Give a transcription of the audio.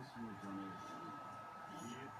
this year donation.